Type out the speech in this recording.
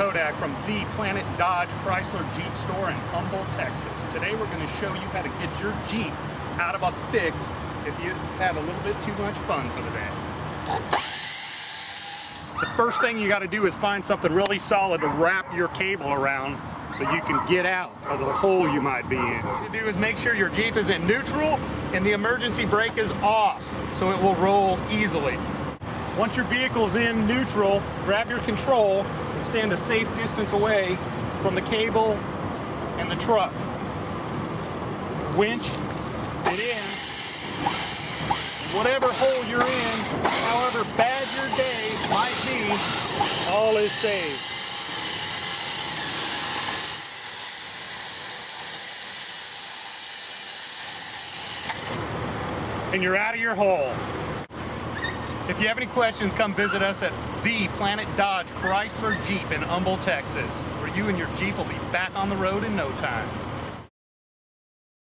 Kodak from the Planet Dodge Chrysler Jeep store in Humble, Texas. Today we're going to show you how to get your Jeep out of a fix if you had a little bit too much fun for the day. The first thing you got to do is find something really solid to wrap your cable around so you can get out of the hole you might be in. What you do is make sure your Jeep is in neutral and the emergency brake is off so it will roll easily. Once your vehicle's in neutral, grab your control and stand a safe distance away from the cable and the truck. Winch it in. Whatever hole you're in, however bad your day might be, all is saved. And you're out of your hole. If you have any questions, come visit us at the Planet Dodge Chrysler Jeep in Humble, Texas, where you and your Jeep will be back on the road in no time.